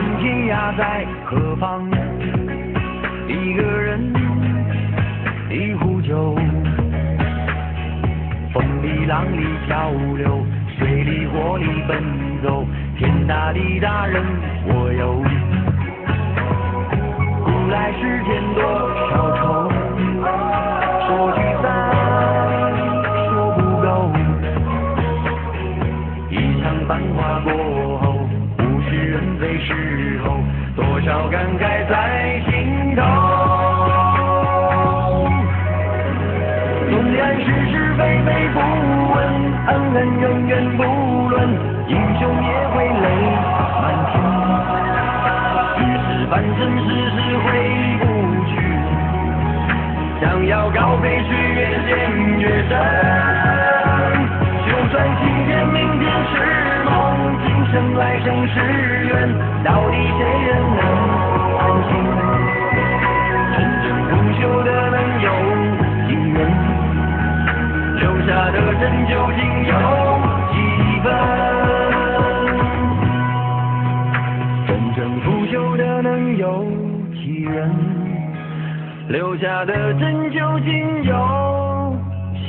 问天涯在何方一个人一壶酒风里浪里漂流水里火里奔走天大地大任我游古来世间多少时候，多少感慨在心头。纵然是是非非不问，恩恩怨怨不论，英雄也会泪满天。世事凡尘，世事回不去，想要高飞，却越陷越深。来生是缘，到底谁人能安心？真正不朽的能有几人？留下的真究竟有几分？真正不朽的能有几人？留下的真究竟有几？